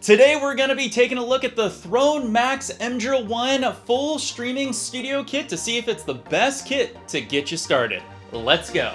Today we're going to be taking a look at the Thronmax M-Drill 1 full streaming studio kit to see if it's the best kit to get you started. Let's go.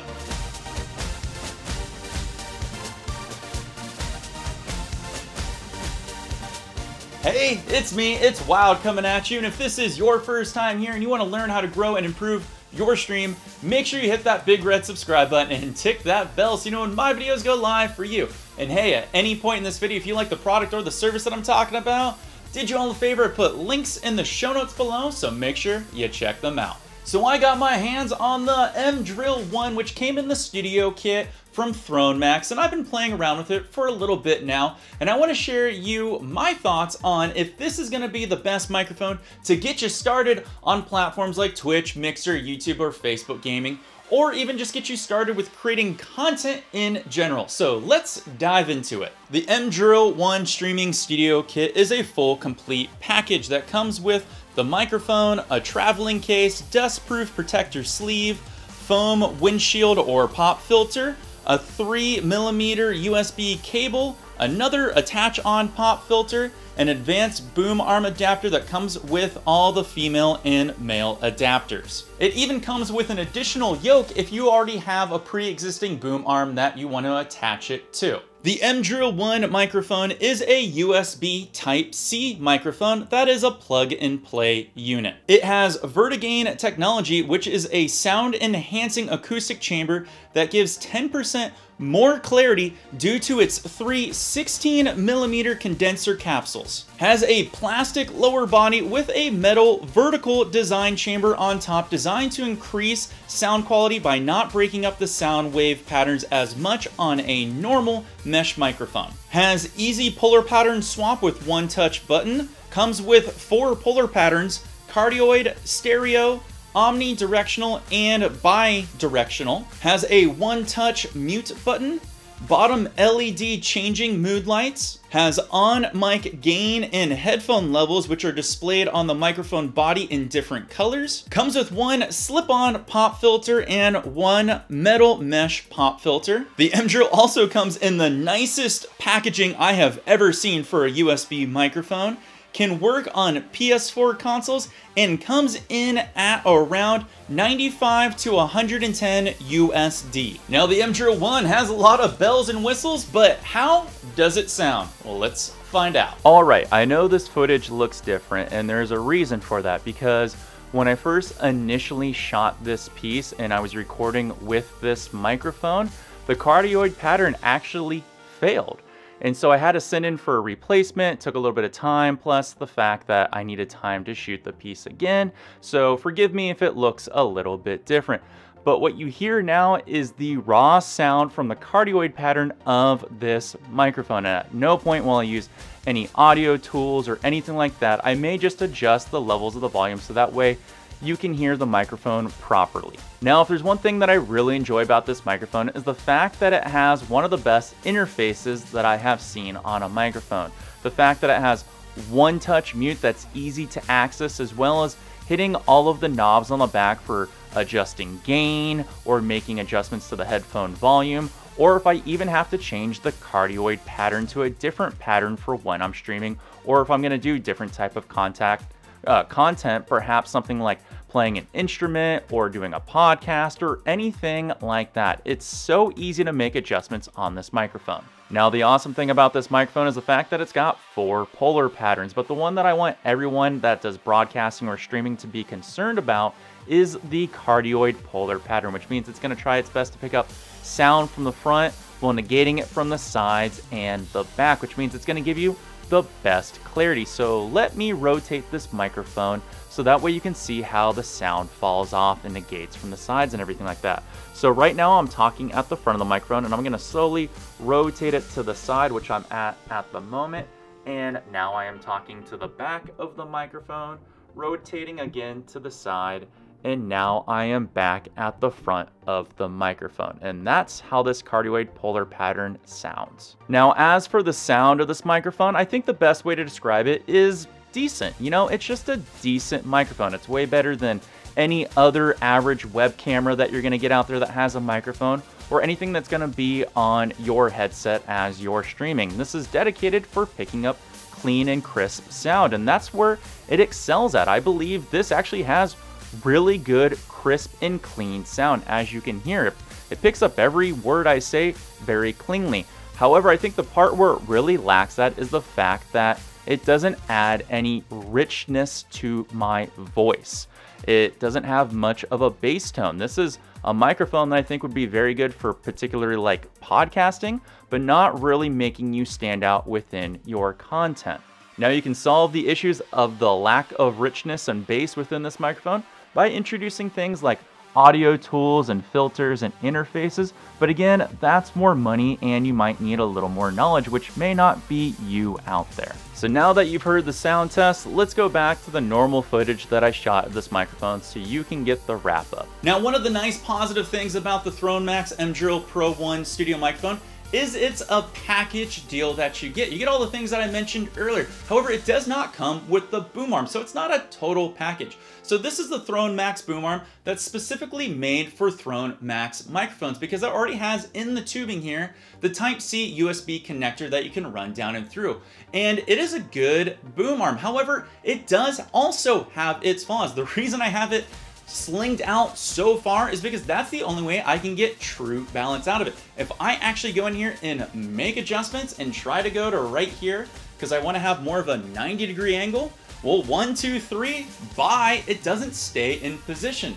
Hey, it's me, it's Wild coming at you, and if this is your first time here and you want to learn how to grow and improve your stream, make sure you hit that big red subscribe button and tick that bell so you know when my videos go live for you. And hey, at any point in this video, if you like the product or the service that I'm talking about, did you all a favor, put links in the show notes below, so make sure you check them out. So I got my hands on the M-Drill 1, which came in the studio kit from Thronmax, and I've been playing around with it for a little bit now, and I want to share you my thoughts on if this is going to be the best microphone to get you started on platforms like Twitch, Mixer, YouTube, or Facebook gaming, or even just get you started with creating content in general. So let's dive into it. The M-Drill 1 Streaming Studio Kit is a full complete package that comes with the microphone, a traveling case, dust-proof protector sleeve, foam windshield or pop filter, a 3 millimeter USB cable, another attach on pop filter, an advanced boom arm adapter that comes with all the female and male adapters. It even comes with an additional yoke if you already have a pre-existing boom arm that you want to attach it to. The M-Drill 1 microphone is a USB Type-C microphone that is a plug-and-play unit. It has Vertigain technology, which is a sound-enhancing acoustic chamber that gives 10% more clarity due to its three 16 millimeter condenser capsules. Has a plastic lower body with a metal vertical design chamber on top designed to increase sound quality by not breaking up the sound wave patterns as much on a normal mesh microphone. Has easy polar pattern swap with one touch button, comes with four polar patterns, cardioid, stereo, omnidirectional and bi-directional, has a one-touch mute button, bottom LED changing mood lights, has on mic gain and headphone levels which are displayed on the microphone body in different colors, comes with one slip-on pop filter and one metal mesh pop filter. The M-Drill also comes in the nicest packaging I have ever seen for a USB microphone can work on PS4 consoles and comes in at around 95 to 110 USD. Now the M-Drill 1 has a lot of bells and whistles, but how does it sound? Well, let's find out. All right, I know this footage looks different and there's a reason for that because when I first initially shot this piece and I was recording with this microphone, the cardioid pattern actually failed. And so I had to send in for a replacement, it took a little bit of time, plus the fact that I needed time to shoot the piece again. So forgive me if it looks a little bit different. But what you hear now is the raw sound from the cardioid pattern of this microphone. And at no point will I use any audio tools or anything like that. I may just adjust the levels of the volume so that way you can hear the microphone properly. Now, if there's one thing that I really enjoy about this microphone is the fact that it has one of the best interfaces that I have seen on a microphone. The fact that it has one touch mute that's easy to access as well as hitting all of the knobs on the back for adjusting gain or making adjustments to the headphone volume or if I even have to change the cardioid pattern to a different pattern for when I'm streaming or if I'm going to do different type of contact uh, content, perhaps something like playing an instrument or doing a podcast or anything like that. It's so easy to make adjustments on this microphone. Now, the awesome thing about this microphone is the fact that it's got four polar patterns, but the one that I want everyone that does broadcasting or streaming to be concerned about is the cardioid polar pattern, which means it's gonna try its best to pick up sound from the front while negating it from the sides and the back, which means it's gonna give you the best clarity. So let me rotate this microphone so that way you can see how the sound falls off and negates from the sides and everything like that. So right now I'm talking at the front of the microphone and I'm gonna slowly rotate it to the side, which I'm at at the moment. And now I am talking to the back of the microphone, rotating again to the side and now I am back at the front of the microphone. And that's how this cardioid polar pattern sounds. Now, as for the sound of this microphone, I think the best way to describe it is decent. You know, it's just a decent microphone. It's way better than any other average web camera that you're gonna get out there that has a microphone or anything that's gonna be on your headset as you're streaming. This is dedicated for picking up clean and crisp sound, and that's where it excels at. I believe this actually has really good, crisp, and clean sound, as you can hear. It picks up every word I say very cleanly. However, I think the part where it really lacks that is the fact that it doesn't add any richness to my voice. It doesn't have much of a bass tone. This is a microphone that I think would be very good for particularly like podcasting, but not really making you stand out within your content. Now you can solve the issues of the lack of richness and bass within this microphone by introducing things like audio tools and filters and interfaces, but again, that's more money and you might need a little more knowledge, which may not be you out there. So now that you've heard the sound test, let's go back to the normal footage that I shot of this microphone so you can get the wrap up. Now, one of the nice positive things about the Thronmax M Drill Pro 1 studio microphone is it's a package deal that you get. You get all the things that I mentioned earlier. However, it does not come with the boom arm, so it's not a total package. So this is the Thronmax boom arm that's specifically made for Thronmax microphones because it already has in the tubing here the Type-C USB connector that you can run down and through. And it is a good boom arm. However, it does also have its flaws. The reason I have it slinged out so far is because that's the only way I can get true balance out of it. If I actually go in here and make adjustments and try to go to right here, because I want to have more of a 90 degree angle, well, one, two, three, bye, it doesn't stay in position.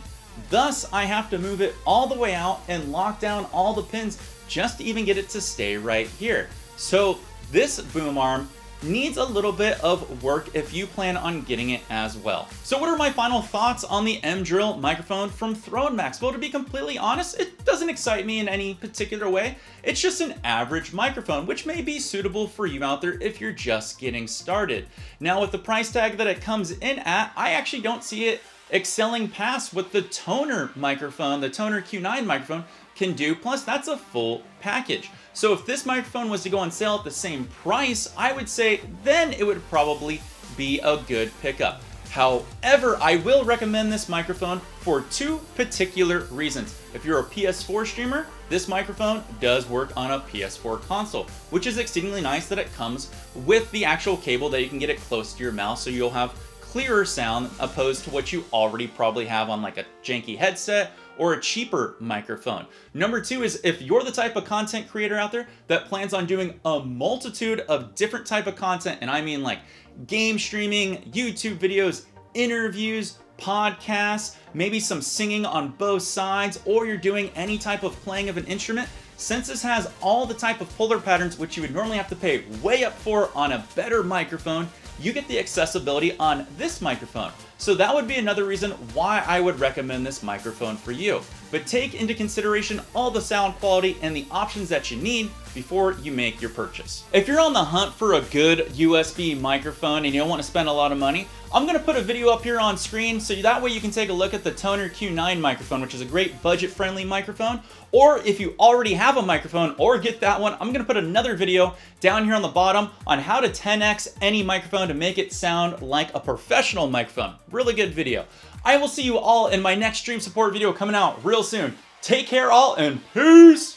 Thus, I have to move it all the way out and lock down all the pins just to even get it to stay right here. So this boom arm needs a little bit of work if you plan on getting it as well. So what are my final thoughts on the M-Drill microphone from Thronmax? Well, to be completely honest, it doesn't excite me in any particular way. It's just an average microphone, which may be suitable for you out there if you're just getting started. Now, with the price tag that it comes in at, I actually don't see it excelling past what the Tonor microphone, the Tonor Q9 microphone, can do. Plus, that's a full package. So if this microphone was to go on sale at the same price, I would say then it would probably be a good pickup. However, I will recommend this microphone for two particular reasons. If you're a PS4 streamer, this microphone does work on a PS4 console, which is exceedingly nice that it comes with the actual cable that you can get it close to your mouth so you'll have clearer sound opposed to what you already probably have on like a janky headset or a cheaper microphone. Number two is if you're the type of content creator out there that plans on doing a multitude of different type of content, and I mean like game streaming, YouTube videos, interviews, podcasts, maybe some singing on both sides, or you're doing any type of playing of an instrument, since this has all the type of polar patterns which you would normally have to pay way up for on a better microphone, you get the accessibility on this microphone. So that would be another reason why I would recommend this microphone for you. But take into consideration all the sound quality and the options that you need before you make your purchase. If you're on the hunt for a good USB microphone and you don't want to spend a lot of money, I'm going to put a video up here on screen so that way you can take a look at the Tonor Q9 microphone, which is a great budget-friendly microphone. Or if you already have a microphone or get that one, I'm going to put another video down here on the bottom on how to 10x any microphone to make it sound like a professional microphone. Really good video. I will see you all in my next stream support video coming out real soon. Take care all and peace!